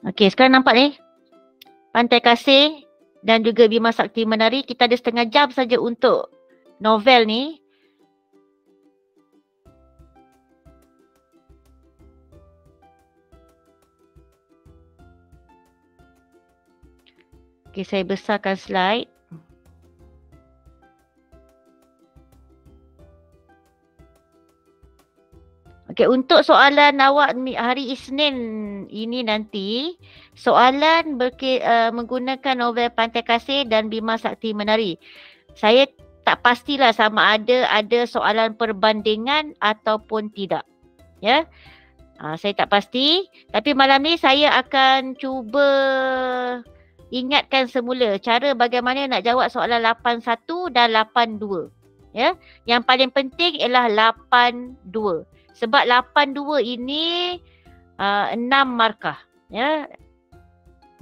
Okey, sekarang nampak ni. Pantai Kasih dan juga Bima Sakti Menari. Kita ada setengah jam saja untuk novel ni. Okey, saya besarkan slide. Okey, untuk soalan awak hari Isnin ini nanti, soalan berke, uh, menggunakan novel Pantai Kasih dan Bima Sakti Menari. Saya tak pastilah sama ada ada soalan perbandingan ataupun tidak. Ya. Uh, saya tak pasti, tapi malam ni saya akan cuba ingatkan semula cara bagaimana nak jawab soalan 81 dan 82. Ya. Yang paling penting ialah 82. Sebab 82 ini uh, 6 markah, ya.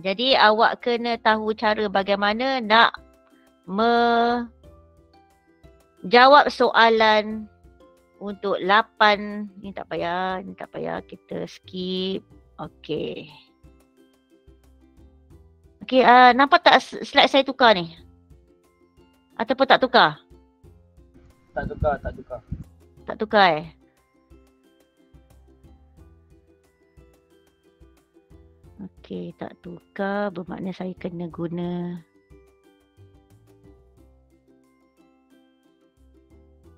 Jadi awak kena tahu cara bagaimana nak menjawab soalan untuk 8 ni tak payah, ni tak payah kita skip. Okey. Okey, uh, nampak tak slide saya tukar ni? Ataupun tak tukar? Tak tukar, tak tukar. Tak tukar eh? Okey, tak tukar bermakna saya kena guna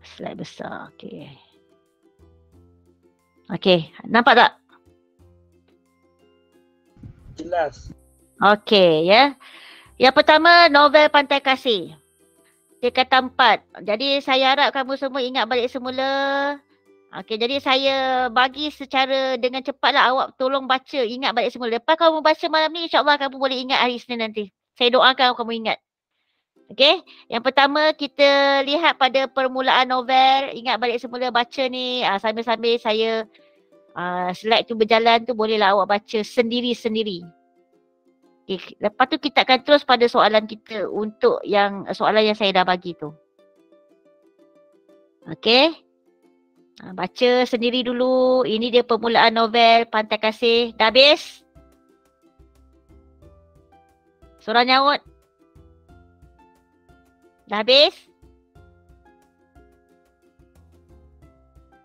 slide besar. Okey. Okey, nampak tak? Jelas. Okey ya. Yang pertama novel Pantai Kasih. Dia kata empat. Jadi saya harap kamu semua ingat balik semula. Okey jadi saya bagi secara dengan cepatlah awak tolong baca ingat balik semula. Lepas kamu baca malam ni insyaAllah kamu boleh ingat hari Isnin nanti. Saya doakan kamu ingat. Okey. Yang pertama kita lihat pada permulaan novel. Ingat balik semula baca ni. Uh, sambil-sambil saya uh, slide tu berjalan tu bolehlah awak baca sendiri-sendiri. Okay. Lepas tu kita akan terus pada soalan kita untuk yang soalan yang saya dah bagi tu. Okay. Ha, baca sendiri dulu. Ini dia permulaan novel Pantai Kasih. Dah habis? Surah nyaut. Dah habis?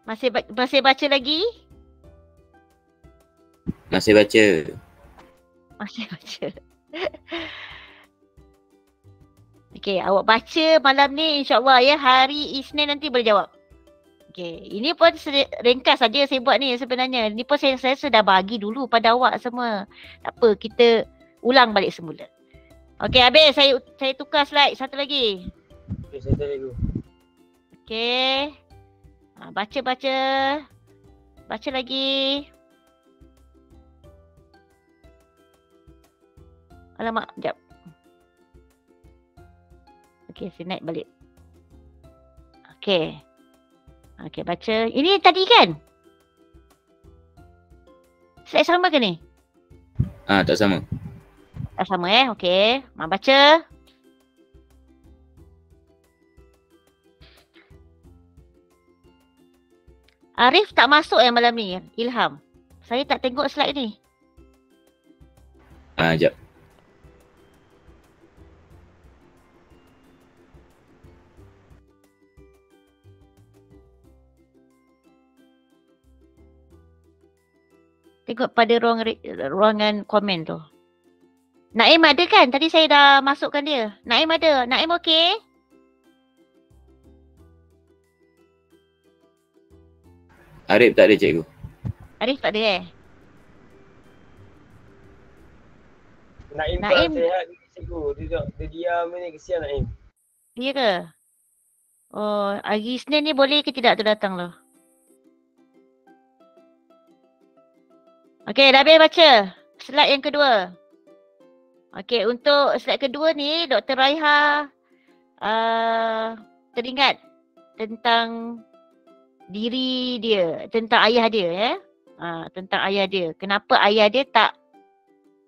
Masih masih baca lagi? Masih baca. Masih baca. Okey, awak baca malam ni insyaAllah ya. Hari Isnin nanti boleh jawab. Okey, ini pun ringkas saja saya buat ni sebenarnya. Ini pun saya, saya sudah bagi dulu pada awak semua. Tak apa, kita ulang balik semula. Okey, habis saya saya tukar slide satu lagi. Okey, saya tadi dulu. Okey. Ha, baca baca. Baca lagi. Alamak, sekejap. Okey, saya naik balik. Okey. Okey, baca. Ini tadi kan? Saya sama ke ni? Ah, tak sama. Tak sama eh. Okey. Mak baca. Arif tak masuk yang malam ni, Ilham. Saya tak tengok slide ni. Ah, jap. Tengok pada ruang ruangan komen tu. Naim ada kan? Tadi saya dah masukkan dia. Naim ada. Naim okey? Arif tak ada cikgu. Arif tak ada eh? Naim, Naim. tak sihat cikgu. Dia, dia, dia diam ni kesian Naim. Dia ke? Oh, hari Isnin ni boleh ke tidak tu datang lo? Okey, dah habis baca. Slide yang kedua. Okey, untuk slide kedua ni, Dr. Raiha uh, teringat tentang diri dia, tentang ayah dia ya. Uh, tentang ayah dia. Kenapa ayah dia tak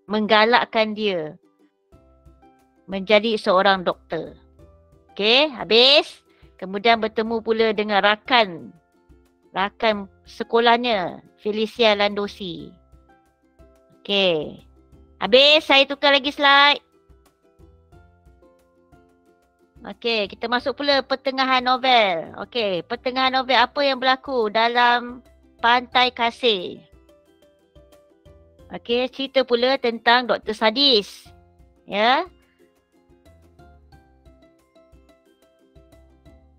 menggalakkan dia menjadi seorang doktor. Okey, habis. Kemudian bertemu pula dengan rakan rakan sekolahnya Felicia Landosi. Okey. Habis saya tukar lagi slide. Okey, kita masuk pula pertengahan novel. Okey, pertengahan novel apa yang berlaku dalam Pantai Kasih? Okey, cerita pula tentang Dr. Sadis. Ya.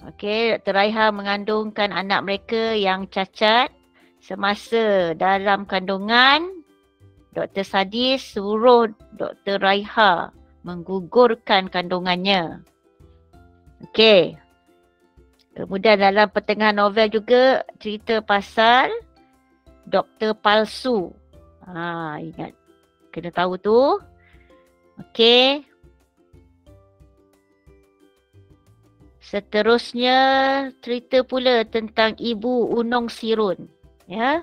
Okey, Dr. Raiha mengandungkan anak mereka yang cacat semasa dalam kandungan Dr. Sadis suruh Dr. Raiha menggugurkan kandungannya. Okey. Kemudian dalam pertengahan novel juga cerita pasal doktor palsu. Ha, ingat. Kena tahu tu. Okey. Seterusnya cerita pula tentang Ibu Unong Sirun. Ya.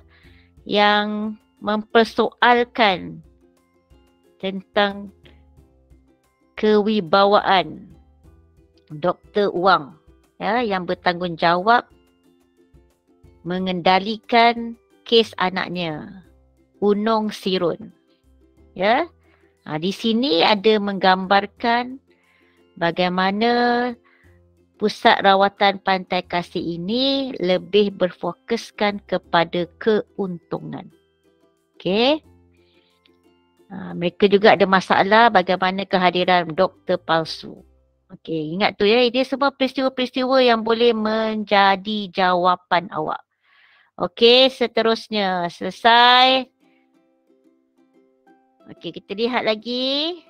Yang mempersoalkan tentang kewibawaan Dr. Wang ya yang bertanggungjawab mengendalikan kes anaknya Unong Sirun. Ya. Ha, di sini ada menggambarkan bagaimana pusat rawatan pantai kasih ini lebih berfokuskan kepada keuntungan. Okey. Ha, mereka juga ada masalah bagaimana kehadiran doktor palsu. Okey, ingat tu ya, ini semua peristiwa-peristiwa yang boleh menjadi jawapan awak. Okey, seterusnya selesai. Okey, kita lihat lagi.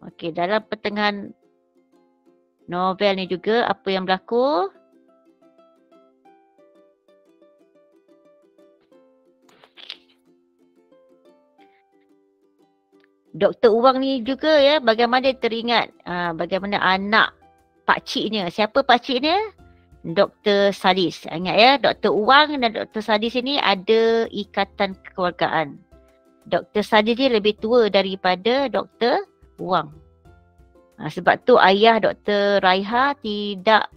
Okey, dalam pertengahan novel ni juga apa yang berlaku? Doktor Uwang ni juga ya bagaimana teringat uh, bagaimana anak pak ciknya. Siapa pak ciknya? Doktor Sadis. Ingat ya, Doktor Uwang dan Doktor Sadis ini ada ikatan kekeluargaan. Doktor Sadis ni lebih tua daripada Doktor Uwang. Uh, sebab tu ayah Doktor Raiha tidak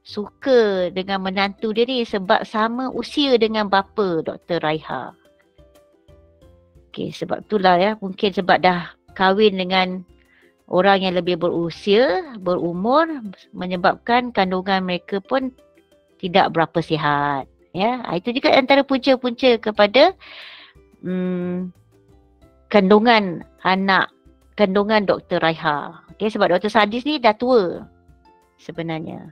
suka dengan menantu dia ni sebab sama usia dengan bapa Doktor Raiha. Okay, sebab itulah ya. Mungkin sebab dah kahwin dengan orang yang lebih berusia, berumur menyebabkan kandungan mereka pun tidak berapa sihat. Ya, ah, itu juga antara punca-punca kepada hmm, kandungan anak, kandungan Dr. Raiha. Okay, sebab Dr. Sadis ni dah tua sebenarnya.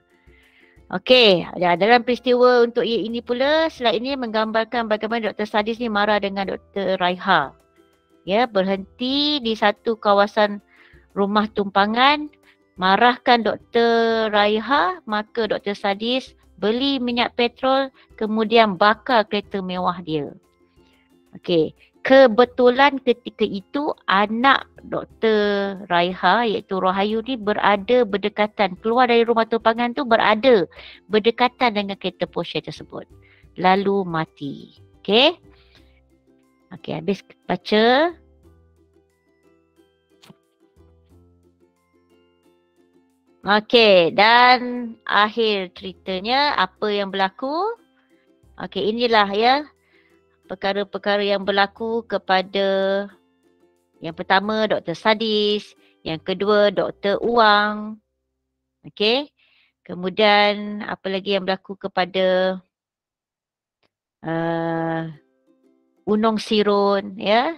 Okey, dalam peristiwa untuk ini pula, slide ini menggambarkan bagaimana Dr. Sadis ni marah dengan Dr. Raiha. Ya, berhenti di satu kawasan rumah tumpangan, marahkan Dr. Raiha, maka Dr. Sadis beli minyak petrol, kemudian bakar kereta mewah dia. Okey, kebetulan ketika itu anak Dr. Raiha iaitu Rohayu ni berada berdekatan. Keluar dari rumah tumpangan tu berada berdekatan dengan kereta Porsche tersebut. Lalu mati. Okey? Okey habis baca. Okey dan akhir ceritanya apa yang berlaku? Okey inilah ya perkara-perkara yang berlaku kepada yang pertama Dr. Sadis, yang kedua Dr. Uang. Okey. Kemudian apa lagi yang berlaku kepada uh, Unong Sirun ya.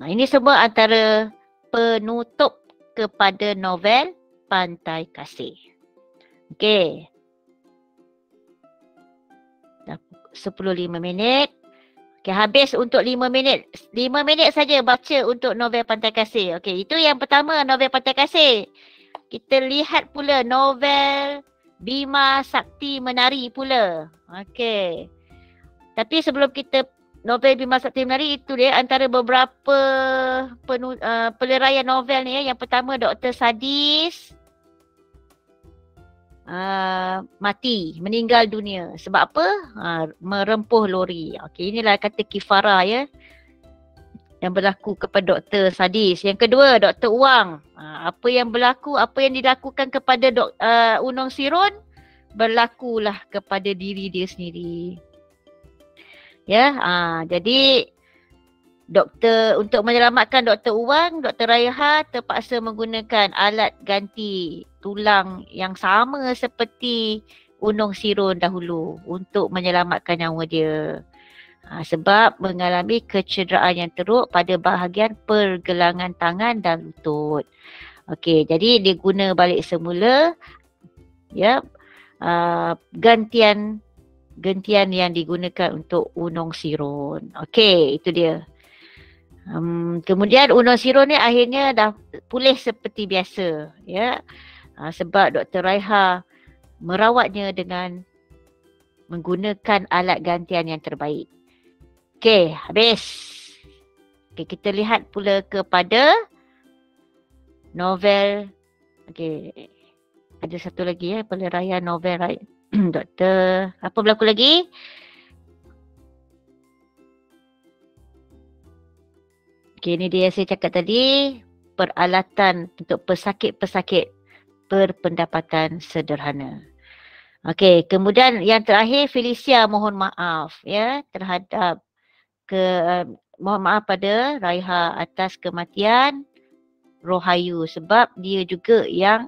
Nah, ini semua antara penutup kepada novel Pantai Kasih. Okey. 10-5 minit. Okay, habis untuk 5 minit. 5 minit saja baca untuk novel Pantai Kasih. Okay, itu yang pertama novel Pantai Kasih. Kita lihat pula novel Bima Sakti Menari pula. Okay. Tapi sebelum kita novel Bima Sakti Menari itu dia antara beberapa penu, uh, peleraian novel ni ya. Yang pertama Dr. Sadis uh, mati, meninggal dunia. Sebab apa? Uh, merempuh lori. Okey, inilah kata kifara ya. Yang berlaku kepada Doktor Sadis. Yang kedua, Doktor Uang. Uh, apa yang berlaku, apa yang dilakukan kepada dok, uh, Unong Sirun, berlakulah kepada diri dia sendiri. Ya, ah jadi doktor untuk menyelamatkan Dr. Uwang, Dr. Raiha terpaksa menggunakan alat ganti tulang yang sama seperti Unong Sirun dahulu untuk menyelamatkan nyawa dia. Ha, sebab mengalami kecederaan yang teruk pada bahagian pergelangan tangan dan lutut. Okey, jadi dia guna balik semula ya uh, gantian gantian yang digunakan untuk Unong Sirun. Okey, itu dia. Um, kemudian Unong Sirun ni akhirnya dah pulih seperti biasa ya. Uh, sebab Dr. Raiha merawatnya dengan menggunakan alat gantian yang terbaik. Okey, habis. Okey, kita lihat pula kepada novel. Okey. Ada satu lagi ya, peleraian novel right. Doktor, apa berlaku lagi? Okey, ini dia saya cakap tadi. Peralatan untuk pesakit-pesakit berpendapatan sederhana. Okey, kemudian yang terakhir Felicia mohon maaf ya terhadap ke uh, mohon maaf pada Raiha atas kematian Rohayu sebab dia juga yang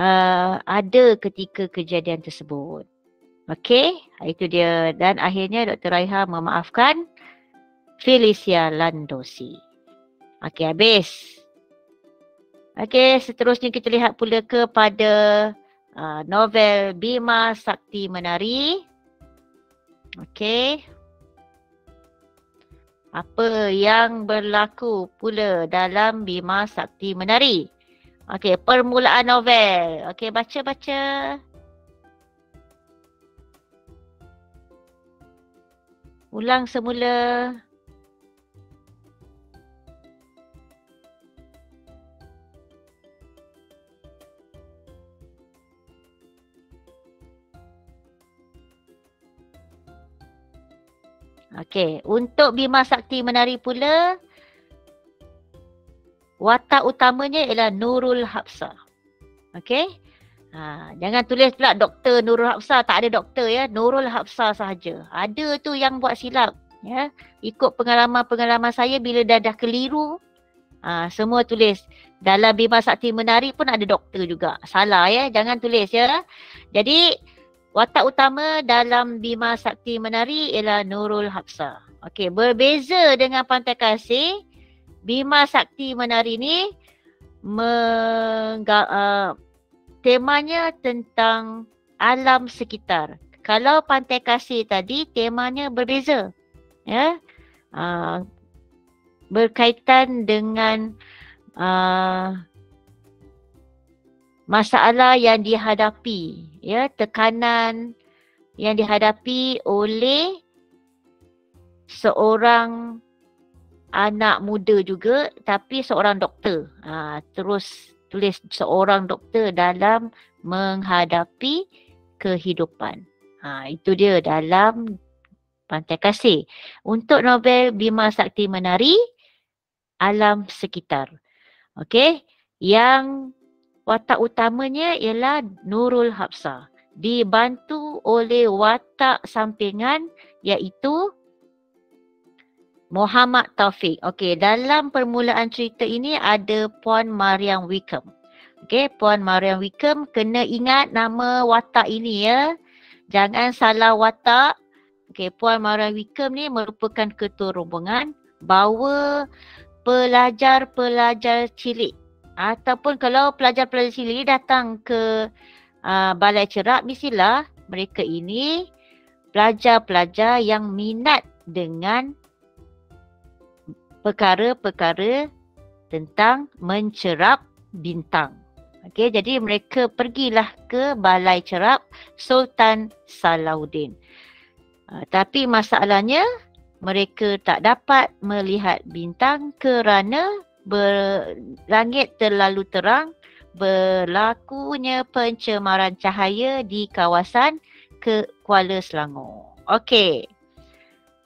uh, ada ketika kejadian tersebut. Okey, itu dia dan akhirnya Dr. Raiha memaafkan Felicia Landosi. Okey, habis. Okey, seterusnya kita lihat pula kepada uh, novel Bima Sakti Menari. Okey. Apa yang berlaku pula dalam Bima Sakti Menari? Okey, permulaan novel. Okey, baca-baca. Ulang semula. Okey, untuk Bima Sakti menari pula watak utamanya ialah Nurul Hafsa. Okey? Ha, jangan tulis pula Doktor Nurul Hafsa, tak ada doktor ya, Nurul Hafsa sahaja. Ada tu yang buat silap, ya. Ikut pengalaman-pengalaman saya bila dah dah keliru, ha, semua tulis dalam Bima Sakti menari pun ada doktor juga. Salah ya, jangan tulis ya. Jadi Watak utama dalam Bima Sakti Menari ialah Nurul Hafsa. Okey, berbeza dengan Pantai Kasih, Bima Sakti Menari ni mengga, uh, temanya tentang alam sekitar. Kalau Pantai Kasih tadi temanya berbeza. Ya. Uh, berkaitan dengan uh, masalah yang dihadapi ya tekanan yang dihadapi oleh seorang anak muda juga tapi seorang doktor. Ha, terus tulis seorang doktor dalam menghadapi kehidupan. Ha, itu dia dalam Pantai Kasih. Untuk novel Bima Sakti Menari Alam Sekitar. Okey? Yang watak utamanya ialah Nurul Hafsa dibantu oleh watak sampingan iaitu Muhammad Taufik. Okey, dalam permulaan cerita ini ada Puan Mariam Wickham. Okey, Puan Mariam Wickham kena ingat nama watak ini ya. Jangan salah watak. Okey, Puan Mariam Wickham ni merupakan ketua rombongan bawa pelajar-pelajar cilik ataupun kalau pelajar-pelajar sendiri datang ke uh, balai cerak mestilah mereka ini pelajar-pelajar yang minat dengan perkara-perkara tentang mencerap bintang. Okey, jadi mereka pergilah ke balai cerap Sultan Salahuddin. Uh, tapi masalahnya mereka tak dapat melihat bintang kerana berlangit terlalu terang berlakunya pencemaran cahaya di kawasan ke Kuala Selangor. Okey.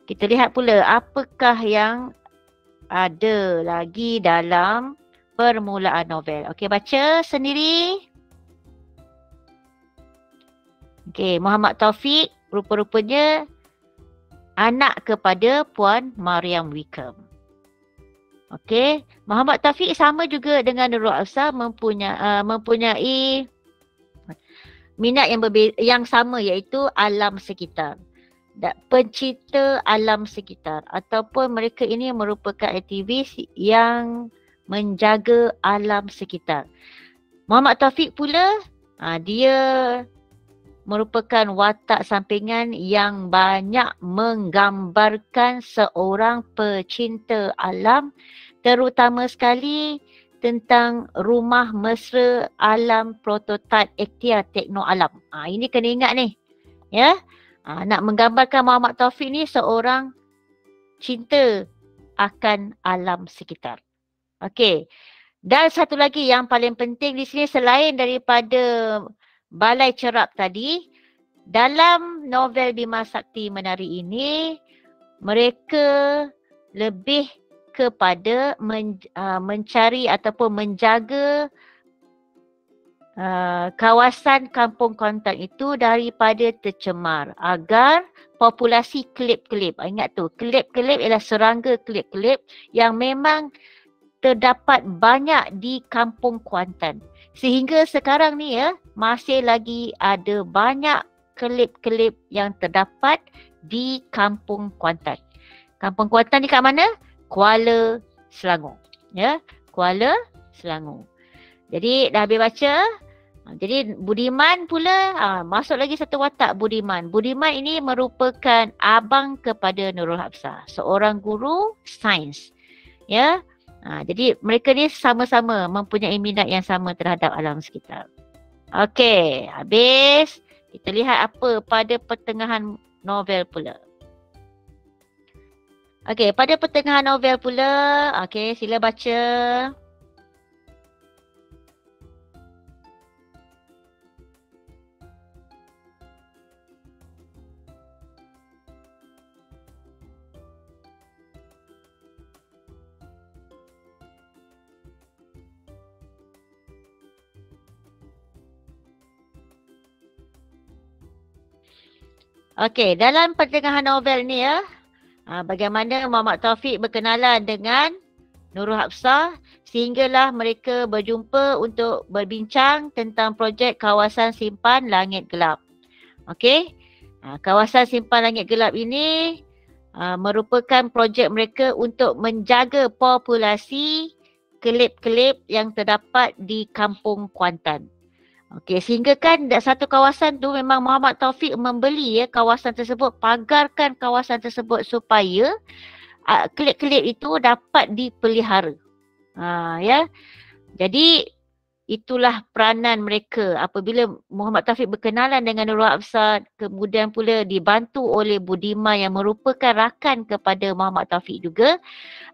Kita lihat pula apakah yang ada lagi dalam permulaan novel. Okey, baca sendiri. Okey, Muhammad Taufik rupa-rupanya anak kepada Puan Mariam Wickham. Okey, Muhammad Taufik sama juga dengan Nurul Afsar mempunyai uh, mempunyai minat yang yang sama iaitu alam sekitar. Dan pencinta alam sekitar ataupun mereka ini merupakan aktivis yang menjaga alam sekitar. Muhammad Taufik pula uh, dia merupakan watak sampingan yang banyak menggambarkan seorang pecinta alam terutama sekali tentang rumah mesra alam prototipe ikhtiar tekno alam. Ha, ini kena ingat ni. Ya. Ha, nak menggambarkan Muhammad Taufik ni seorang cinta akan alam sekitar. Okey. Dan satu lagi yang paling penting di sini selain daripada Balai Cerap tadi, dalam novel Bima Sakti Menari ini, mereka lebih kepada men, uh, mencari ataupun menjaga uh, kawasan kampung kontak itu daripada tercemar agar populasi kelip-kelip. Ingat tu, kelip-kelip ialah serangga kelip-kelip yang memang terdapat banyak di kampung Kuantan. Sehingga sekarang ni ya, masih lagi ada banyak kelip-kelip yang terdapat di Kampung Kuantan. Kampung Kuantan ni kat mana? Kuala Selangor. Ya, Kuala Selangor. Jadi dah habis baca. Ha, jadi Budiman pula ha, masuk lagi satu watak Budiman. Budiman ini merupakan abang kepada Nurul Hafsah, seorang guru sains. Ya. Ha, jadi mereka ni sama-sama mempunyai minat yang sama terhadap alam sekitar. Okey, habis. Kita lihat apa pada pertengahan novel pula. Okey, pada pertengahan novel pula, okey, sila baca. Okey, dalam pertengahan novel ni ya, uh, bagaimana Muhammad Taufik berkenalan dengan Nurul Hafsah sehinggalah mereka berjumpa untuk berbincang tentang projek kawasan simpan langit gelap. Okey, uh, kawasan simpan langit gelap ini uh, merupakan projek mereka untuk menjaga populasi kelip-kelip yang terdapat di kampung Kuantan. Okey, sehingga kan satu kawasan tu memang Muhammad Taufik membeli ya kawasan tersebut, pagarkan kawasan tersebut supaya uh, kelip-kelip itu dapat dipelihara. Ha, ya. Jadi itulah peranan mereka apabila Muhammad Taufik berkenalan dengan Nurul Absar kemudian pula dibantu oleh Budima yang merupakan rakan kepada Muhammad Taufik juga.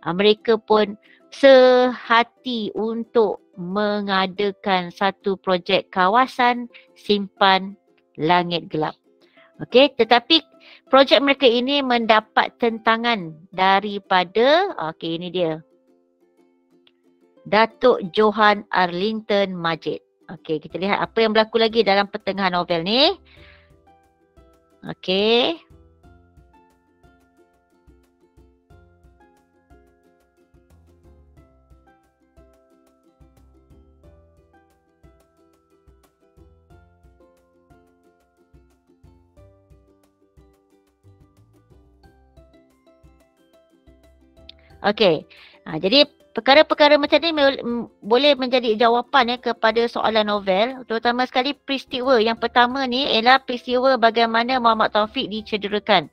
Mereka pun sehati untuk mengadakan satu projek kawasan simpan langit gelap. Okey, tetapi projek mereka ini mendapat tentangan daripada okey ini dia. Datuk Johan Arlington Majid. Okey, kita lihat apa yang berlaku lagi dalam pertengahan novel ni. Okey. Okey. Ha, jadi perkara-perkara macam ni boleh menjadi jawapan ya kepada soalan novel terutama sekali peristiwa yang pertama ni ialah peristiwa bagaimana Muhammad Taufik dicederakan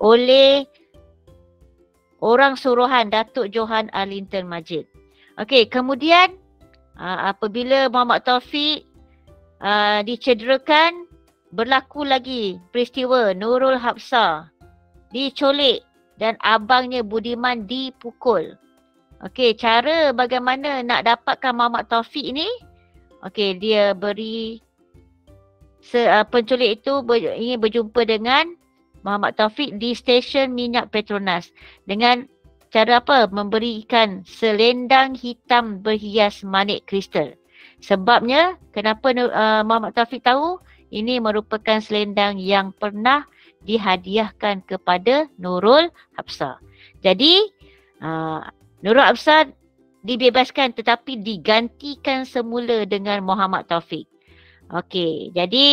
oleh orang suruhan Datuk Johan Arlington Majid. Okey, kemudian ha, apabila Muhammad Taufik uh, dicederakan berlaku lagi peristiwa Nurul Hafsah diculik dan abangnya Budiman dipukul. Okey, cara bagaimana nak dapatkan Muhammad Taufik ni? Okey, dia beri se, uh, penculik itu ber, ingin berjumpa dengan Muhammad Taufik di stesen minyak Petronas dengan cara apa? Memberikan selendang hitam berhias manik kristal. Sebabnya kenapa uh, Muhammad Taufik tahu ini merupakan selendang yang pernah dihadiahkan kepada Nurul Hafsah. Jadi uh, Nurul Hafsah dibebaskan tetapi digantikan semula dengan Muhammad Taufik. Okey, jadi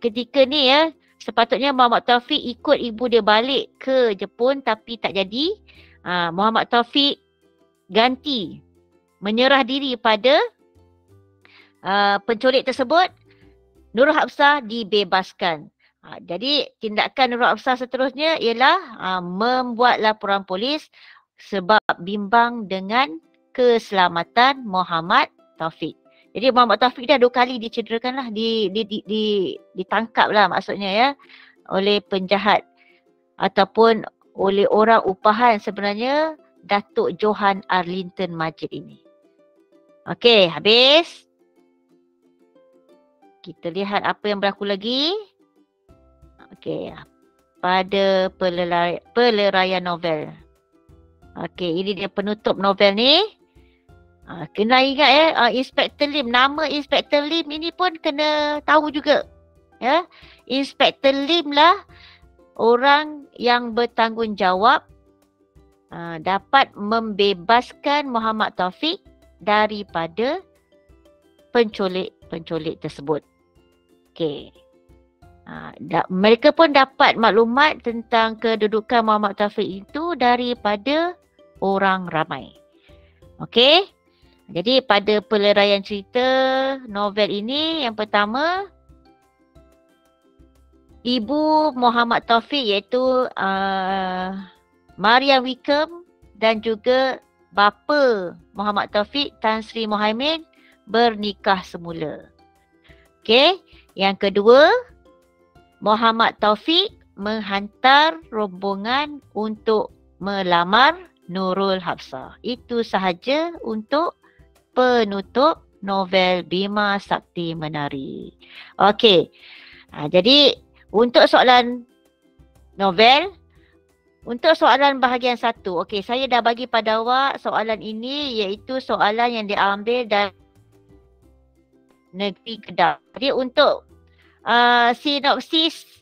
ketika ni ya sepatutnya Muhammad Taufik ikut ibu dia balik ke Jepun tapi tak jadi. Uh, Muhammad Taufik ganti menyerah diri pada uh, penculik tersebut. Nurul Hafsah dibebaskan. Ha, jadi tindakan Nurul Hafsah seterusnya ialah ha, membuat laporan polis sebab bimbang dengan keselamatan Muhammad Taufik. Jadi Muhammad Taufik dah dua kali dicederakan lah, di, di, di, di, ditangkap lah maksudnya ya oleh penjahat ataupun oleh orang upahan sebenarnya Datuk Johan Arlington Majid ini. Okey, habis. Kita lihat apa yang berlaku lagi. Okey, pada peleraian novel. Okey, ini dia penutup novel ni. Uh, kena ingat ya, uh, Inspector Lim. Nama Inspector Lim ini pun kena tahu juga. Ya, Inspector Lim lah orang yang bertanggungjawab uh, dapat membebaskan Muhammad Taufik daripada penculik-penculik tersebut. Okey. Ha, da, mereka pun dapat maklumat tentang kedudukan Muhammad Taufik itu daripada orang ramai. Okey. Jadi pada peleraian cerita novel ini yang pertama ibu Muhammad Taufik iaitu uh, Mariam Wickham dan juga bapa Muhammad Taufik Tan Sri Mohaimin bernikah semula. Okey. Yang kedua, Muhammad Taufik menghantar rombongan untuk melamar Nurul Hafsah. Itu sahaja untuk penutup novel Bima Sakti Menari. Okey. Ha, jadi untuk soalan novel, untuk soalan bahagian satu, okey saya dah bagi pada awak soalan ini iaitu soalan yang diambil dari negeri Kedah. Jadi untuk uh, sinopsis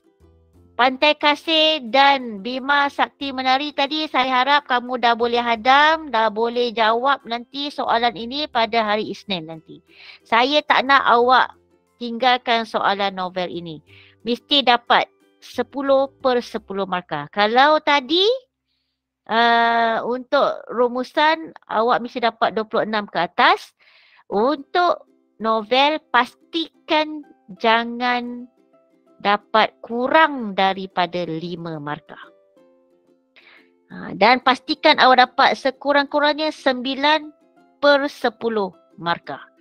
Pantai Kasih dan Bima Sakti Menari tadi saya harap kamu dah boleh hadam, dah boleh jawab nanti soalan ini pada hari Isnin nanti. Saya tak nak awak tinggalkan soalan novel ini. Mesti dapat 10 per 10 markah. Kalau tadi uh, untuk rumusan awak mesti dapat 26 ke atas. Untuk novel pastikan jangan dapat kurang daripada lima markah. Ha, dan pastikan awak dapat sekurang-kurangnya sembilan per sepuluh markah.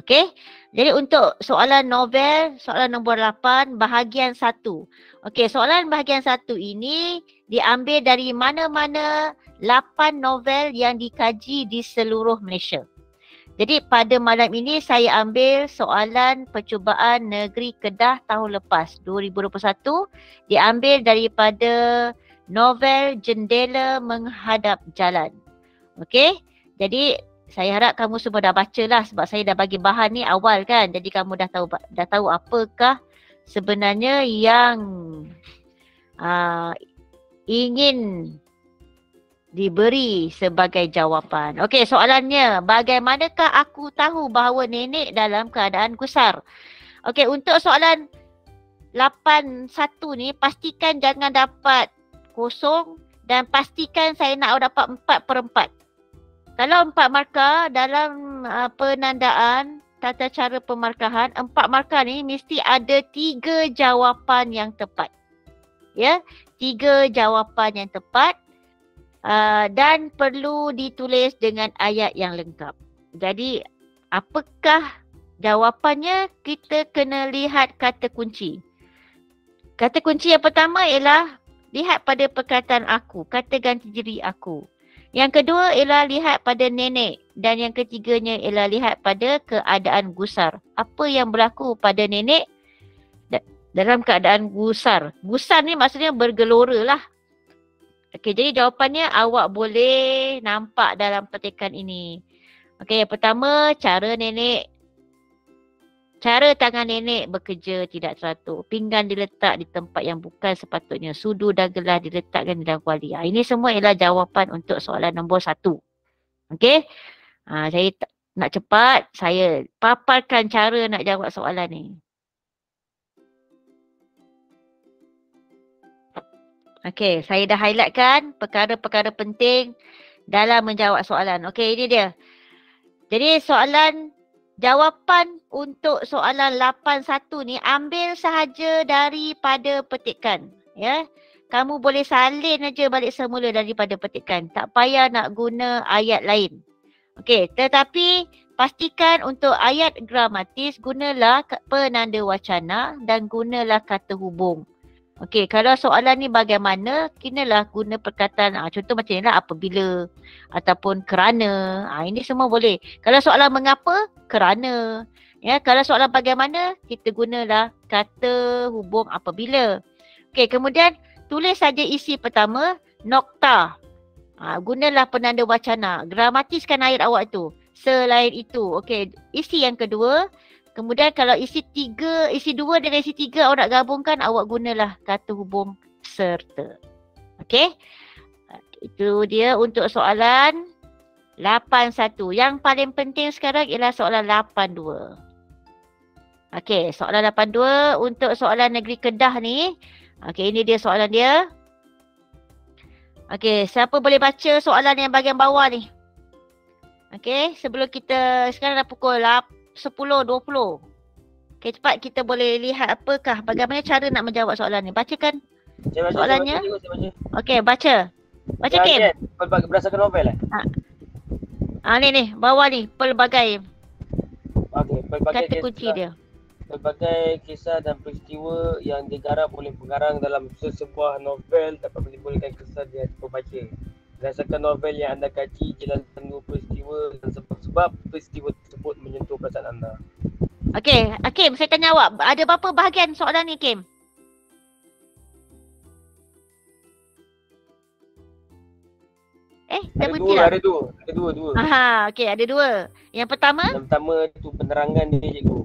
Okey. Jadi untuk soalan novel, soalan nombor lapan, bahagian satu. Okey, soalan bahagian satu ini diambil dari mana-mana lapan novel yang dikaji di seluruh Malaysia. Jadi pada malam ini saya ambil soalan percubaan negeri Kedah tahun lepas 2021 diambil daripada novel Jendela Menghadap Jalan. Okey. Jadi saya harap kamu semua dah baca lah sebab saya dah bagi bahan ni awal kan. Jadi kamu dah tahu dah tahu apakah sebenarnya yang uh, ingin diberi sebagai jawapan. Okey, soalannya, bagaimanakah aku tahu bahawa nenek dalam keadaan kusar? Okey, untuk soalan 81 ni, pastikan jangan dapat kosong dan pastikan saya nak dapat 4 per 4. Kalau 4 markah dalam uh, penandaan tata cara pemarkahan, 4 markah ni mesti ada 3 jawapan yang tepat. Ya, 3 jawapan yang tepat uh, dan perlu ditulis dengan ayat yang lengkap. Jadi apakah jawapannya? Kita kena lihat kata kunci. Kata kunci yang pertama ialah lihat pada perkataan aku, kata ganti diri aku. Yang kedua ialah lihat pada nenek dan yang ketiganya ialah lihat pada keadaan gusar. Apa yang berlaku pada nenek dalam keadaan gusar. Gusar ni maksudnya bergelora lah. Okey, jadi jawapannya awak boleh nampak dalam petikan ini. Okey, yang pertama cara nenek Cara tangan nenek bekerja tidak teratur. Pinggan diletak di tempat yang bukan sepatutnya. Sudu dan gelas diletakkan di dalam kuali. Ha, ini semua ialah jawapan untuk soalan nombor satu. Okey. Ha, saya nak cepat. Saya paparkan cara nak jawab soalan ni. Okey. Saya dah highlightkan perkara-perkara penting dalam menjawab soalan. Okey. Ini dia. Jadi soalan jawapan untuk soalan 81 ni ambil sahaja daripada petikan. Ya. Kamu boleh salin aja balik semula daripada petikan. Tak payah nak guna ayat lain. Okey, tetapi pastikan untuk ayat gramatis gunalah penanda wacana dan gunalah kata hubung. Okey, kalau soalan ni bagaimana, kinalah guna perkataan. Ha, contoh macam ni lah, apabila ataupun kerana. Ha, ini semua boleh. Kalau soalan mengapa, kerana. Ya, kalau soalan bagaimana, kita gunalah kata hubung apabila. Okey, kemudian tulis saja isi pertama, nokta. Ha, gunalah penanda wacana. Gramatiskan ayat awak tu. Selain itu, okey, isi yang kedua, Kemudian kalau isi tiga, isi dua dengan isi tiga awak nak gabungkan, awak gunalah kata hubung serta. Okey? Itu dia untuk soalan 81. Yang paling penting sekarang ialah soalan 82. Okey, soalan 82 untuk soalan negeri Kedah ni. Okey, ini dia soalan dia. Okey, siapa boleh baca soalan yang bahagian bawah ni? Okey, sebelum kita sekarang dah pukul 8 10, 20. Okay, cepat kita boleh lihat apakah, bagaimana cara nak menjawab soalan ni. Bacakan Saya baca, soalannya. Saya baca, saya baca. Okey, baca. Baca Ya, Kim. Jen, pelbagai berdasarkan novel eh? Ah ni ni, bawah ni, pelbagai Okey, pelbagai kata kisah, kunci dia. pelbagai kisah dan peristiwa yang digarap oleh pengarang dalam sesebuah novel dapat menimbulkan kesan di hati pembaca. Berdasarkan novel yang anda kaji, jelaskan dua peristiwa dan sebab-sebab peristiwa tersebut menyentuh perasaan anda. Okey, Hakim, saya tanya awak, ada berapa bahagian soalan ni, Kim? Eh, dah Ada dua, dah? ada dua. Ada dua, dua. Aha, okey, ada dua. Yang pertama, Yang pertama tu penerangan dia cikgu.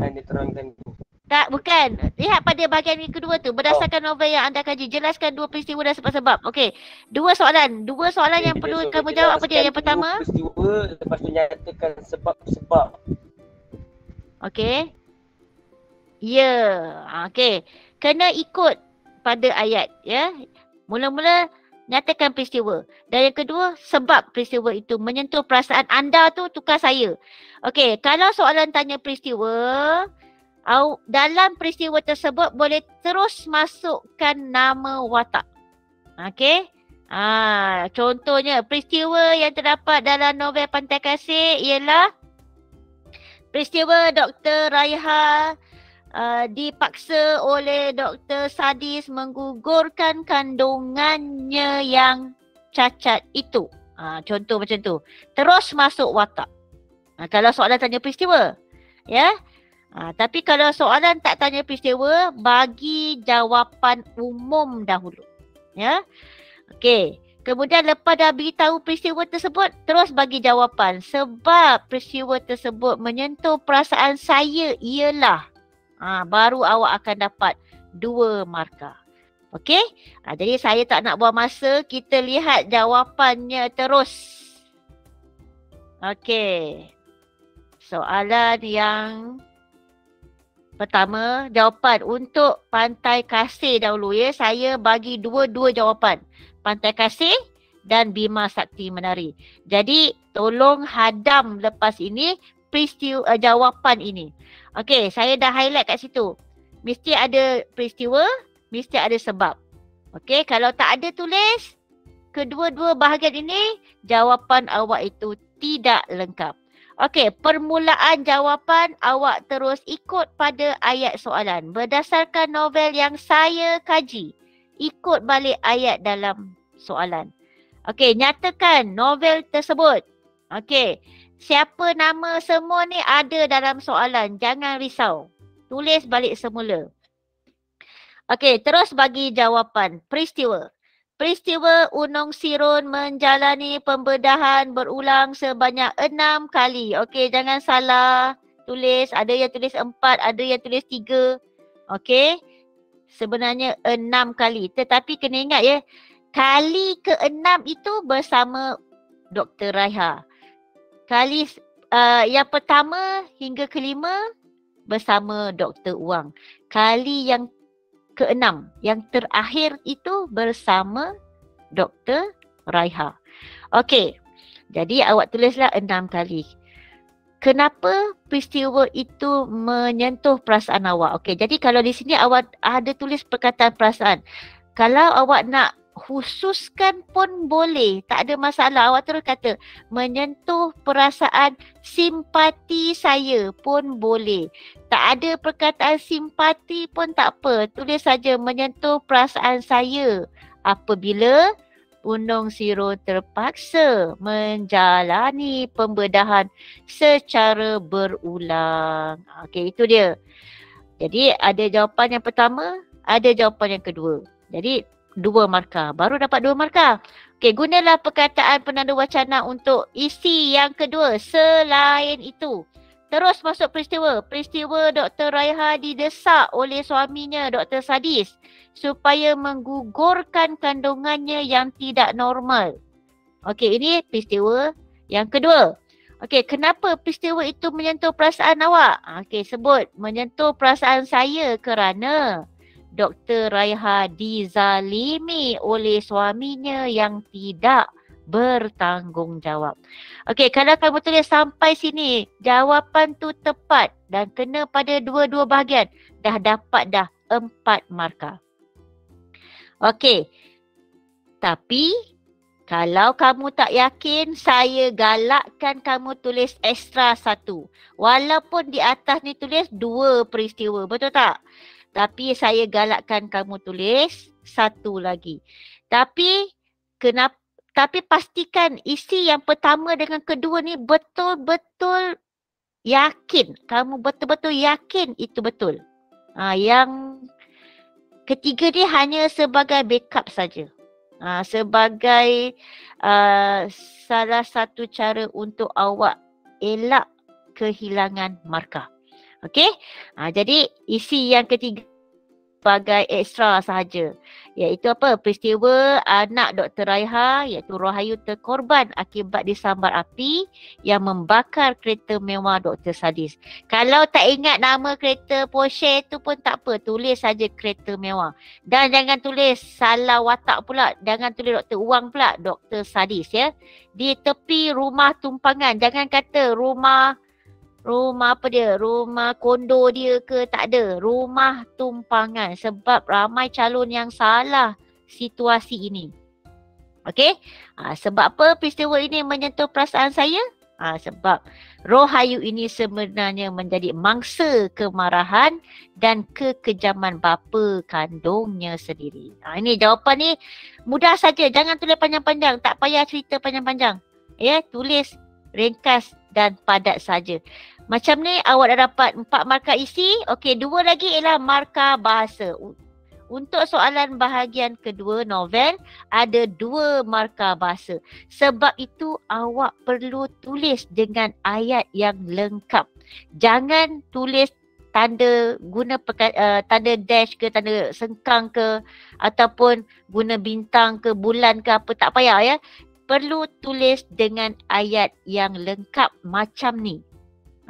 Yang dia terangkan tu. Tak, bukan. Lihat pada bahagian yang kedua tu. Berdasarkan novel yang anda kaji, jelaskan dua peristiwa dan sebab-sebab. Okey, dua soalan. Dua soalan yang Dia perlu suruh kamu jawab apa dia? Yang pertama, dua Peristiwa lepas tu nyatakan sebab-sebab. okey. Ya, yeah. okey. Kena ikut pada ayat, ya. Mula-mula nyatakan peristiwa. Dan yang kedua, sebab peristiwa itu menyentuh perasaan anda tu tukar saya. Okey, kalau soalan tanya peristiwa, dalam peristiwa tersebut boleh terus masukkan nama watak. Okey? Ah, contohnya peristiwa yang terdapat dalam novel Pantai Kasih ialah peristiwa Dr. Raiha uh, dipaksa oleh Dr. Sadis menggugurkan kandungannya yang cacat itu. Ha, contoh macam tu. Terus masuk watak. Ha, kalau soalan tanya peristiwa. Ya. Ha, tapi kalau soalan tak tanya peristiwa, bagi jawapan umum dahulu. Ya. Okey. Kemudian lepas dah beritahu peristiwa tersebut, terus bagi jawapan. Sebab peristiwa tersebut menyentuh perasaan saya ialah Ha, baru awak akan dapat dua markah. Okey? Ha, jadi saya tak nak buang masa. Kita lihat jawapannya terus. Okey. Soalan yang pertama, jawapan untuk Pantai Kasih dahulu ya. Saya bagi dua-dua jawapan. Pantai Kasih dan Bima Sakti Menari. Jadi tolong hadam lepas ini peristiwa uh, jawapan ini. Okey, saya dah highlight kat situ. Mesti ada peristiwa, mesti ada sebab. Okey, kalau tak ada tulis kedua-dua bahagian ini, jawapan awak itu tidak lengkap. Okey, permulaan jawapan awak terus ikut pada ayat soalan. Berdasarkan novel yang saya kaji, ikut balik ayat dalam soalan. Okey, nyatakan novel tersebut. Okey, siapa nama semua ni ada dalam soalan. Jangan risau. Tulis balik semula. Okey, terus bagi jawapan. Peristiwa. Peristiwa Unong Sirun menjalani pembedahan berulang sebanyak enam kali. Okey, jangan salah. tulis, ada yang tulis empat, ada yang tulis tiga. Okey. Sebenarnya enam kali. Tetapi kena ingat ya, kali ke enam itu bersama Dr. Raiha. Kali uh, yang pertama hingga kelima bersama Dr. Uang. Kali yang keenam, yang terakhir itu bersama Dr. Raiha. Okey, jadi awak tulislah enam kali. Kenapa peristiwa itu menyentuh perasaan awak? Okey, jadi kalau di sini awak ada tulis perkataan perasaan. Kalau awak nak khususkan pun boleh. Tak ada masalah. Awak terus kata menyentuh perasaan simpati saya pun boleh. Tak ada perkataan simpati pun tak apa. Tulis saja menyentuh perasaan saya apabila Gunung Siro terpaksa menjalani pembedahan secara berulang. Okey, itu dia. Jadi ada jawapan yang pertama, ada jawapan yang kedua. Jadi dua markah. Baru dapat dua markah. Okey, gunalah perkataan penanda wacana untuk isi yang kedua. Selain itu, terus masuk peristiwa. Peristiwa Dr. Raiha didesak oleh suaminya Dr. Sadis supaya menggugurkan kandungannya yang tidak normal. Okey, ini peristiwa yang kedua. Okey, kenapa peristiwa itu menyentuh perasaan awak? Okey, sebut menyentuh perasaan saya kerana Dr. Raiha dizalimi oleh suaminya yang tidak bertanggungjawab. Okey, kalau kamu tulis sampai sini, jawapan tu tepat dan kena pada dua-dua bahagian, dah dapat dah empat markah. Okey, tapi kalau kamu tak yakin, saya galakkan kamu tulis ekstra satu. Walaupun di atas ni tulis dua peristiwa, betul tak? Tapi saya galakkan kamu tulis satu lagi. Tapi kenapa tapi pastikan isi yang pertama dengan kedua ni betul-betul yakin. Kamu betul-betul yakin itu betul. Ha, yang ketiga ni hanya sebagai backup saja. Ha, sebagai uh, salah satu cara untuk awak elak kehilangan markah. Okey? Ha, jadi isi yang ketiga sebagai ekstra sahaja. Iaitu apa? Peristiwa anak Dr. Raiha iaitu Rohayu terkorban akibat disambar api yang membakar kereta mewah Dr. Sadis. Kalau tak ingat nama kereta Porsche tu pun tak apa. Tulis saja kereta mewah. Dan jangan tulis salah watak pula. Jangan tulis Dr. Uang pula. Dr. Sadis ya. Di tepi rumah tumpangan. Jangan kata rumah rumah apa dia, rumah kondo dia ke tak ada, rumah tumpangan sebab ramai calon yang salah situasi ini. Okey, ha, sebab apa peristiwa ini menyentuh perasaan saya? Ha, sebab Rohayu ini sebenarnya menjadi mangsa kemarahan dan kekejaman bapa kandungnya sendiri. Ha, ini jawapan ni mudah saja. Jangan tulis panjang-panjang. Tak payah cerita panjang-panjang. Ya, tulis ringkas dan padat saja. Macam ni awak dah dapat empat markah isi. Okey, dua lagi ialah markah bahasa. Untuk soalan bahagian kedua novel, ada dua markah bahasa. Sebab itu awak perlu tulis dengan ayat yang lengkap. Jangan tulis tanda guna peka, uh, tanda dash ke tanda sengkang ke ataupun guna bintang ke bulan ke apa tak payah ya. Perlu tulis dengan ayat yang lengkap macam ni.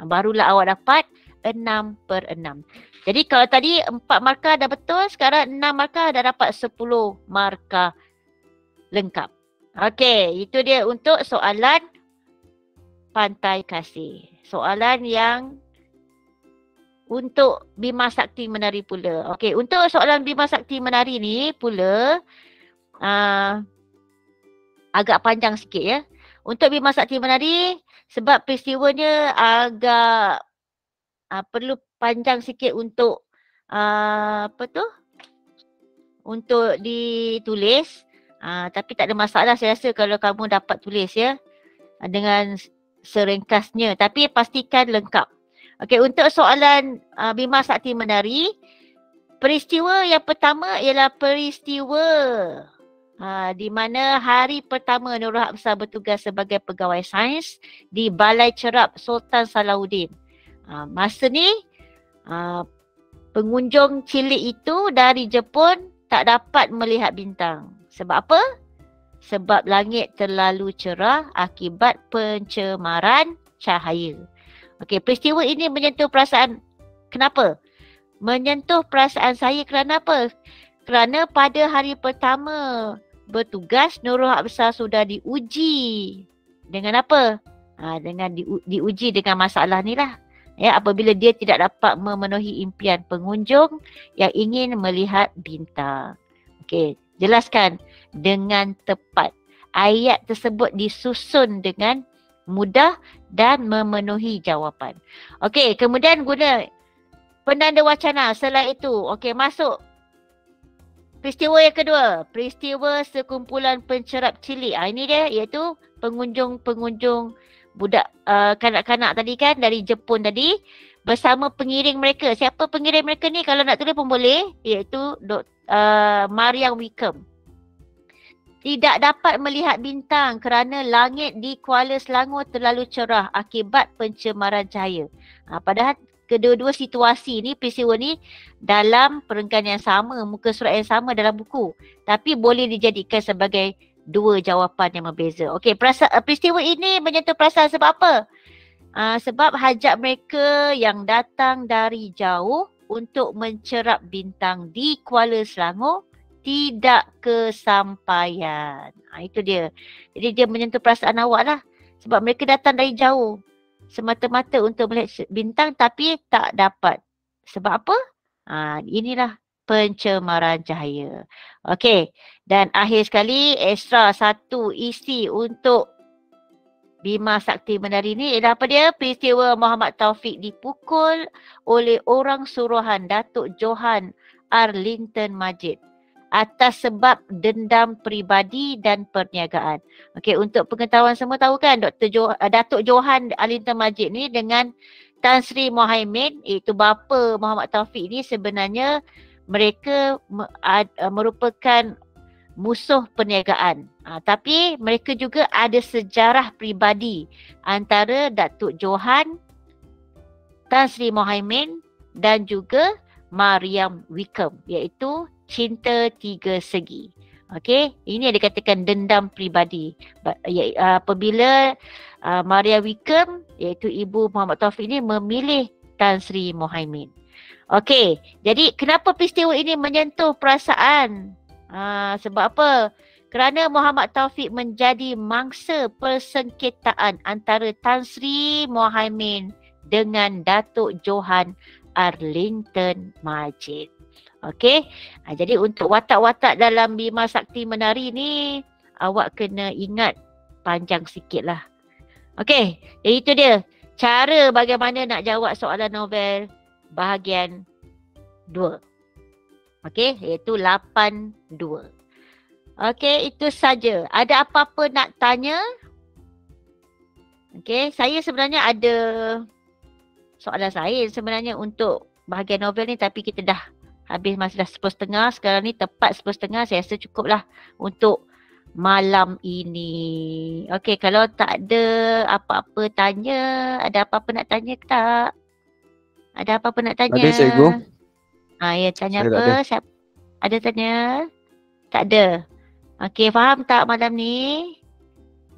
Barulah awak dapat 6 per 6. Jadi kalau tadi 4 markah dah betul, sekarang 6 markah dah dapat 10 markah lengkap. Okey, itu dia untuk soalan pantai kasih. Soalan yang untuk Bima Sakti menari pula. Okey, untuk soalan Bima Sakti menari ni pula uh, agak panjang sikit ya. Untuk Bima Sakti menari, sebab peristiwanya agak uh, perlu panjang sikit untuk uh, apa tu? Untuk ditulis. Uh, tapi tak ada masalah. Saya rasa kalau kamu dapat tulis ya dengan seringkasnya. Tapi pastikan lengkap. Okey untuk soalan uh, Bima Sakti Menari peristiwa yang pertama ialah peristiwa Ha, di mana hari pertama Nurul Hamzah bertugas sebagai pegawai sains di Balai Cerap Sultan Salahuddin. Uh, masa ni uh, pengunjung cilik itu dari Jepun tak dapat melihat bintang. Sebab apa? Sebab langit terlalu cerah akibat pencemaran cahaya. Okey, peristiwa ini menyentuh perasaan kenapa? Menyentuh perasaan saya kerana apa? Kerana pada hari pertama bertugas Nurul Absar sudah diuji dengan apa? Ha, dengan di, diuji dengan masalah ni lah. Ya, apabila dia tidak dapat memenuhi impian pengunjung yang ingin melihat bintang. Okey, jelaskan dengan tepat. Ayat tersebut disusun dengan mudah dan memenuhi jawapan. Okey, kemudian guna penanda wacana setelah itu. Okey, masuk Peristiwa yang kedua, peristiwa sekumpulan pencerap cilik. Ha, ini dia iaitu pengunjung-pengunjung budak uh, kanak-kanak tadi kan dari Jepun tadi bersama pengiring mereka. Siapa pengiring mereka ni kalau nak tulis pun boleh iaitu uh, Mariam Wickham. Tidak dapat melihat bintang kerana langit di Kuala Selangor terlalu cerah akibat pencemaran cahaya. Ha, padahal kedua-dua situasi ni, peristiwa ni dalam perenggan yang sama, muka surat yang sama dalam buku. Tapi boleh dijadikan sebagai dua jawapan yang berbeza. Okey, perasa, uh, peristiwa ini menyentuh perasaan sebab apa? Uh, sebab hajat mereka yang datang dari jauh untuk mencerap bintang di Kuala Selangor tidak kesampaian. Ha, itu dia. Jadi dia menyentuh perasaan awak lah. Sebab mereka datang dari jauh semata-mata untuk melihat bintang tapi tak dapat. Sebab apa? Ha, inilah pencemaran cahaya. Okey. Dan akhir sekali ekstra satu isi untuk Bima Sakti Menari ni ialah apa dia? Peristiwa Muhammad Taufik dipukul oleh orang suruhan Datuk Johan Arlington Majid atas sebab dendam peribadi dan perniagaan. Okey, untuk pengetahuan semua tahu kan Dr. Jo, uh, Datuk Johan Alinta Majid ni dengan Tan Sri Mohaimin iaitu bapa Muhammad Taufik ni sebenarnya mereka uh, merupakan musuh perniagaan. Uh, tapi mereka juga ada sejarah peribadi antara Datuk Johan, Tan Sri Mohaimin dan juga Mariam Wickham iaitu cinta tiga segi. Okey, ini yang dikatakan dendam peribadi. Ya, apabila uh, Maria Wickham iaitu ibu Muhammad Taufik ini memilih Tan Sri Mohaimin. Okey, jadi kenapa peristiwa ini menyentuh perasaan? Uh, sebab apa? Kerana Muhammad Taufik menjadi mangsa persengketaan antara Tan Sri Mohaimin dengan Datuk Johan Arlington Majid. Okey. Ha, jadi untuk watak-watak dalam Bima Sakti Menari ni awak kena ingat panjang sikit lah. Okey. Jadi itu dia. Cara bagaimana nak jawab soalan novel bahagian 2. Okey. Iaitu 8-2. Okey. Itu saja. Ada apa-apa nak tanya? Okey. Saya sebenarnya ada soalan saya sebenarnya untuk bahagian novel ni tapi kita dah habis masa dah sepuluh setengah sekarang ni tepat sepuluh setengah saya rasa cukup lah untuk malam ini. Okey kalau tak ada apa-apa tanya, ada apa-apa nak tanya ke tak? Ada apa-apa nak tanya? Ada cikgu. Ha, ya tanya saya apa? Ada. Siap, ada tanya? Tak ada. Okey faham tak malam ni?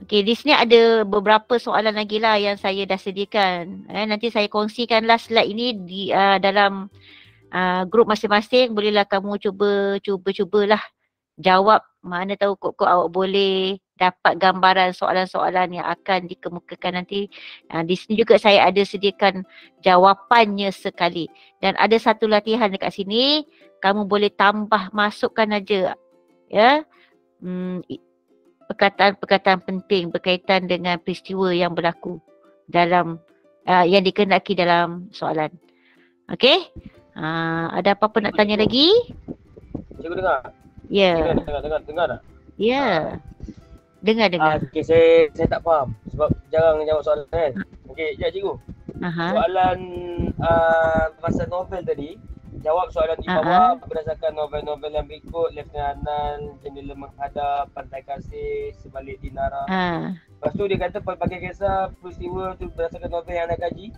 Okey di sini ada beberapa soalan lagi lah yang saya dah sediakan. Eh, nanti saya kongsikanlah slide ini di uh, dalam uh, grup masing-masing bolehlah kamu cuba cuba cubalah jawab mana tahu kok kok awak boleh dapat gambaran soalan-soalan yang akan dikemukakan nanti. Uh, di sini juga saya ada sediakan jawapannya sekali. Dan ada satu latihan dekat sini, kamu boleh tambah masukkan aja ya. Hmm, perkataan-perkataan penting berkaitan dengan peristiwa yang berlaku dalam uh, yang dikenaki dalam soalan. Okey? Uh, ada apa-apa nak tanya lagi? Cikgu dengar? Ya. Yeah. Dengar, dengar, dengar, dengar tak? Ya. Yeah. Dengar, dengar. Ah, okay, saya, saya tak faham sebab jarang jawab soalan kan. Okey, ya cikgu. Aha. Soalan uh, pasal novel tadi, jawab soalan di bawah uh-huh. berdasarkan novel-novel yang berikut Lieutenant Anan, Jendela Menghadap, Pantai Kasih, Sebalik Dinara. Uh. Lepas tu dia kata pelbagai kisah peristiwa tu berdasarkan novel yang anda kaji.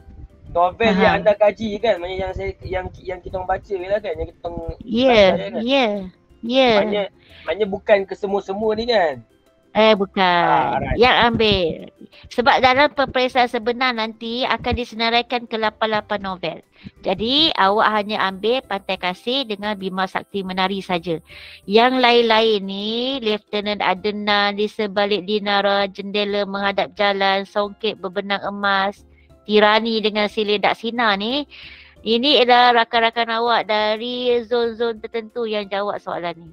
Novel yang anda kaji kan maknanya yang saya yang yang kita orang baca lah kan yang kita orang Ya, baca kan? ya. Ya. maknanya maknanya bukan ke semua-semua ni kan Eh bukan. Ah, right. Yang ambil. Sebab dalam peperiksaan sebenar nanti akan disenaraikan ke 88 novel. Jadi awak hanya ambil Pantai Kasih dengan Bima Sakti Menari saja. Yang lain-lain ni, Lieutenant Adenan di sebalik Dinara, Jendela menghadap jalan, Songket berbenang emas, Tirani dengan Siledak Sina ni, ini adalah rakan-rakan awak dari zon-zon tertentu yang jawab soalan ni.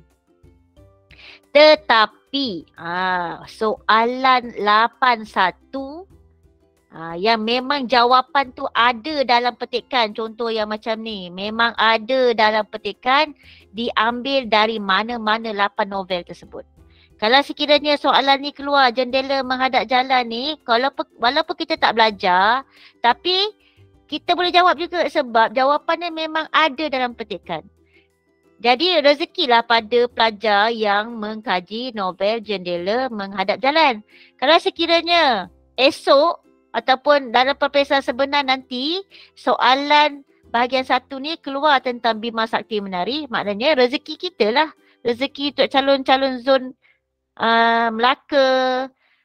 Tetapi ah soalan 81 ah yang memang jawapan tu ada dalam petikan contoh yang macam ni memang ada dalam petikan diambil dari mana-mana 8 novel tersebut. Kalau sekiranya soalan ni keluar jendela menghadap jalan ni kalau walaupun kita tak belajar tapi kita boleh jawab juga sebab jawapannya memang ada dalam petikan. Jadi rezekilah pada pelajar yang mengkaji novel jendela menghadap jalan. Kalau sekiranya esok ataupun dalam peperiksaan sebenar nanti soalan bahagian satu ni keluar tentang Bima Sakti Menari, maknanya rezeki kita lah. Rezeki untuk calon-calon zon uh, Melaka,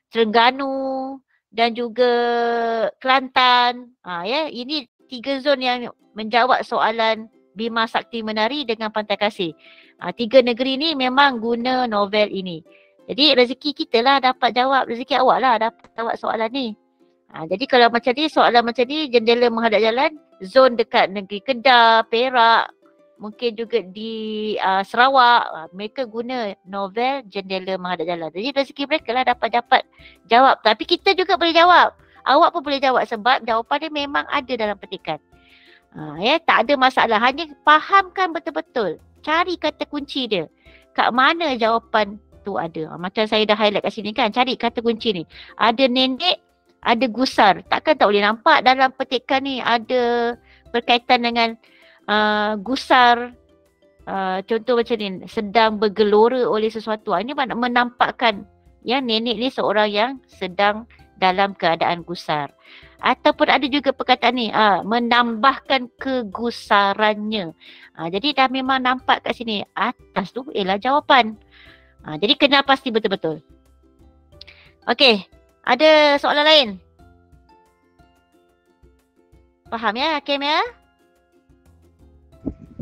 Terengganu dan juga Kelantan. Ha, ya, ini tiga zon yang menjawab soalan Bima Sakti Menari dengan Pantai Kasih. Ha, tiga negeri ni memang guna novel ini. Jadi rezeki kita lah dapat jawab, rezeki awak lah dapat jawab soalan ni. Ha, jadi kalau macam ni, soalan macam ni, jendela menghadap jalan, zon dekat negeri Kedah, Perak, mungkin juga di uh, Sarawak, uh, mereka guna novel jendela menghadap jalan. Jadi rezeki mereka lah dapat dapat jawab. Tapi kita juga boleh jawab. Awak pun boleh jawab sebab jawapan dia memang ada dalam petikan. Ha, ya, tak ada masalah. Hanya fahamkan betul-betul. Cari kata kunci dia. Kat mana jawapan tu ada. Macam saya dah highlight kat sini kan. Cari kata kunci ni. Ada nenek, ada gusar. Takkan tak boleh nampak dalam petikan ni ada berkaitan dengan uh, gusar. Uh, contoh macam ni. Sedang bergelora oleh sesuatu. Ha, ini menampakkan yang nenek ni seorang yang sedang dalam keadaan gusar. Ataupun ada juga perkataan ni, ah, menambahkan kegusarannya. Ah, jadi dah memang nampak kat sini, atas tu ialah jawapan. Ah, jadi kena pasti betul-betul. Okey, ada soalan lain? Faham ya Hakim ya?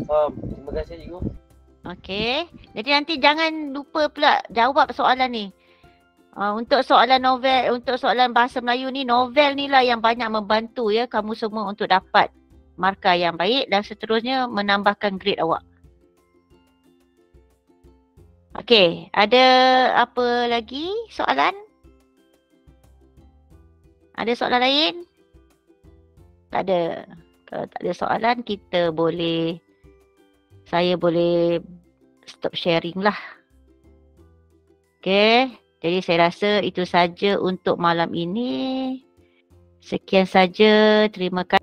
Faham. Terima kasih cikgu. Okey, jadi nanti jangan lupa pula jawab soalan ni. Uh, untuk soalan novel, untuk soalan bahasa Melayu ni, novel ni lah yang banyak membantu ya kamu semua untuk dapat markah yang baik dan seterusnya menambahkan grade awak. Okey, ada apa lagi soalan? Ada soalan lain? Tak ada. Kalau tak ada soalan, kita boleh, saya boleh stop sharing lah. Okay. Jadi saya rasa itu saja untuk malam ini. Sekian saja. Terima kasih.